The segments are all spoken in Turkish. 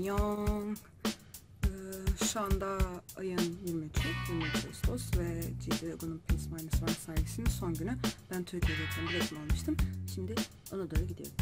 Ee, şu anda ayın 23'ü, 23 Ağustos ve G Dragon'un Peace Minus One sergisinin son günü. Ben Türkiye'deyken biletim almıştım. Şimdi ona doğru gidiyorum.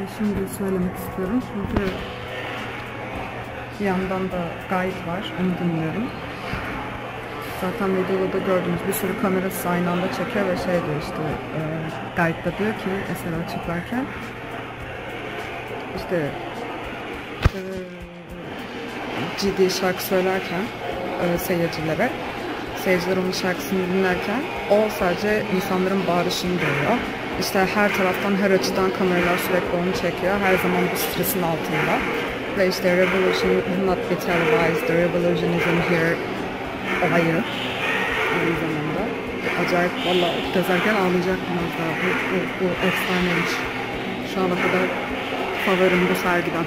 Size şimdi söylemek istiyorum. Çünkü bir yandan da guide var. Onu dinliyorum. Zaten videoda da gördüğünüz bir sürü kamerası aynı anda çekiyor ve şey diyor işte e, guide'da diyor ki eseri açıklarken işte e, ciddi şarkı söylerken e, seyircilere seyirciler onun şarkısını dinlerken o sadece insanların bağırışını duyuyor. İşte her taraftan her açıdan kameralar sürekli onu çekiyor. Her zaman bu stresin altında. Ve işte revolution will not be televised, the revolution is in here olayı aynı zamanda. Acayip valla gezerken ağlayacaktım az daha. Bu, bu, bu efsaneymiş. Şu ana kadar favorim bu sergiden.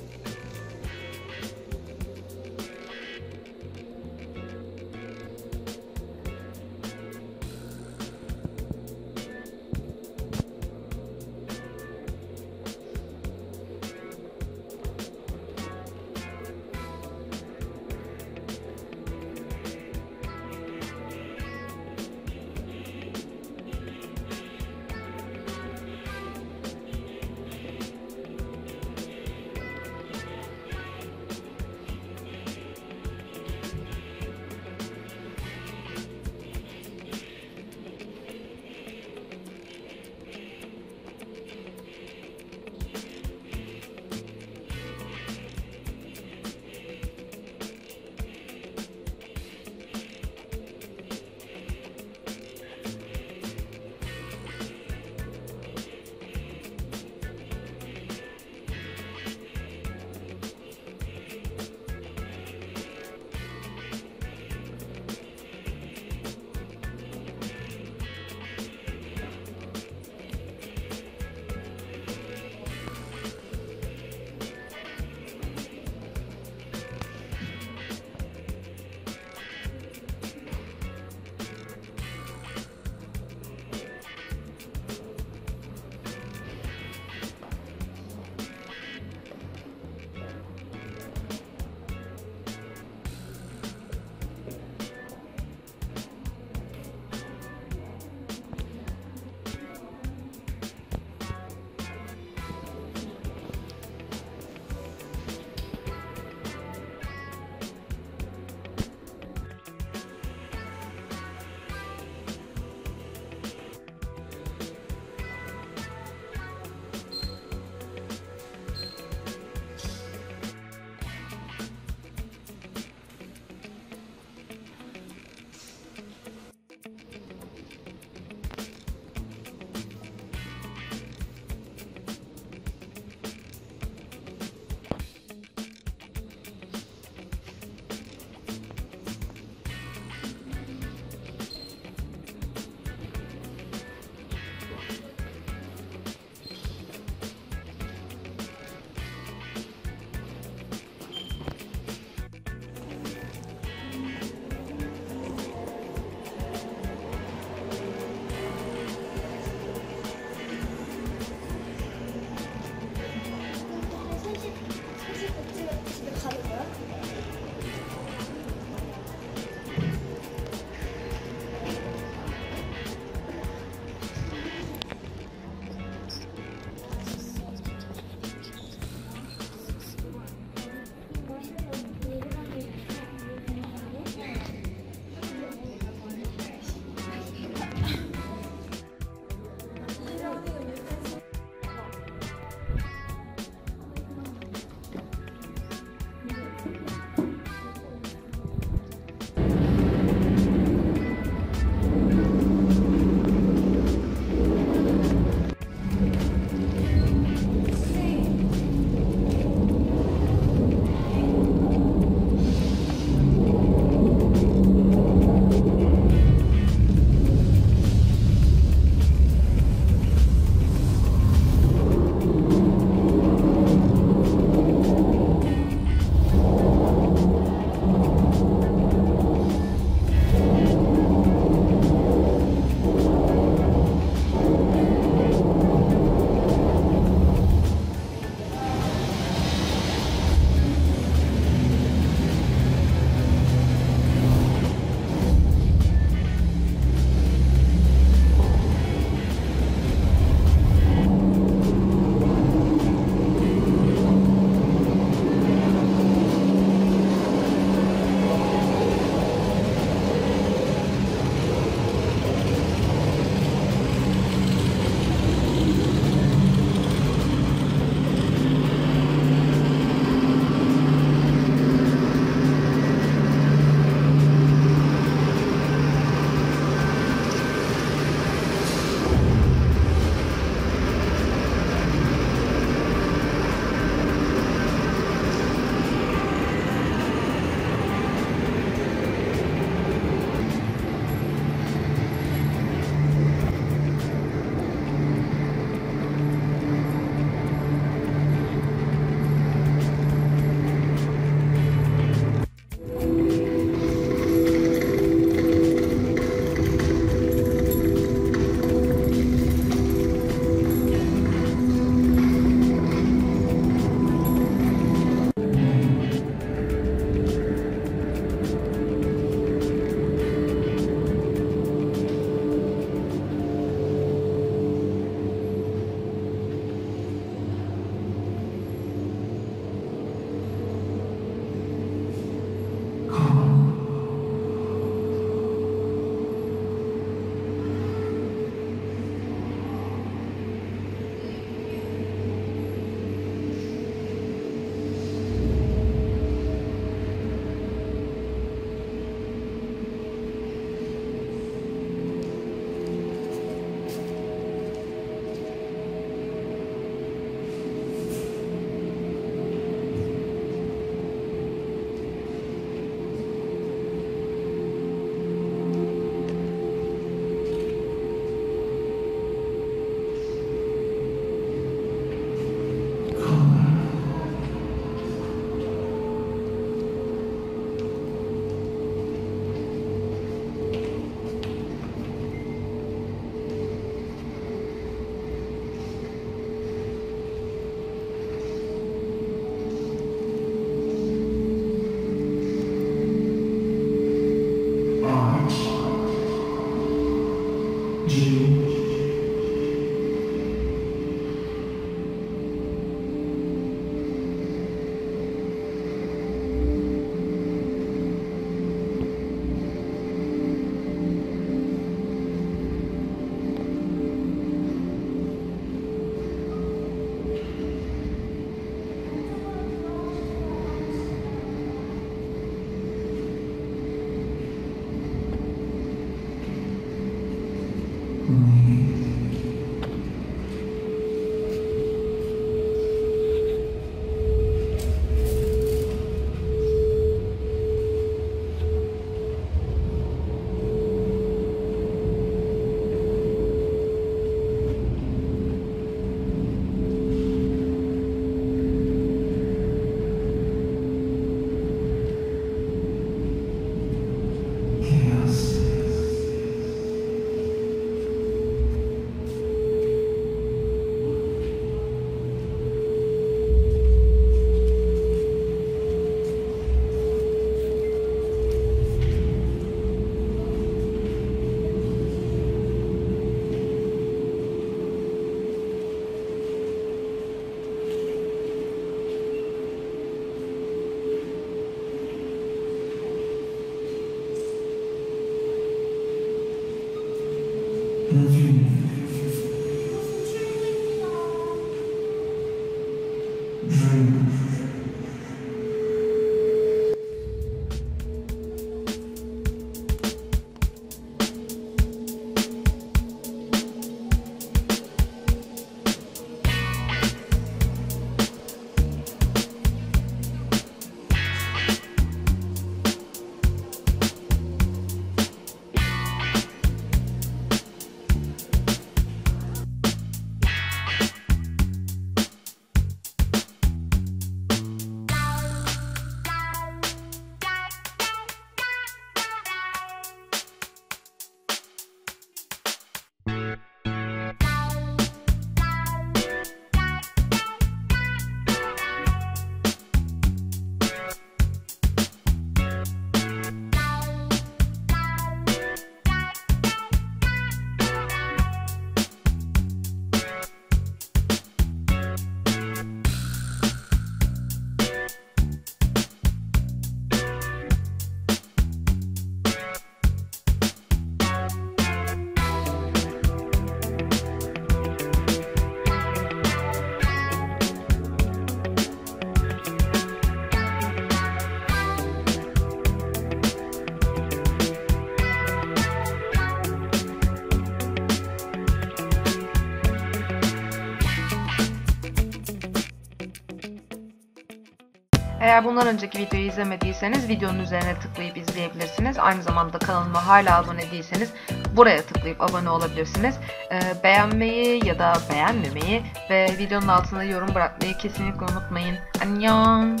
Eğer bundan önceki videoyu izlemediyseniz videonun üzerine tıklayıp izleyebilirsiniz. Aynı zamanda kanalıma hala abone değilseniz buraya tıklayıp abone olabilirsiniz. Ee, beğenmeyi ya da beğenmemeyi ve videonun altına yorum bırakmayı kesinlikle unutmayın. Annyeong!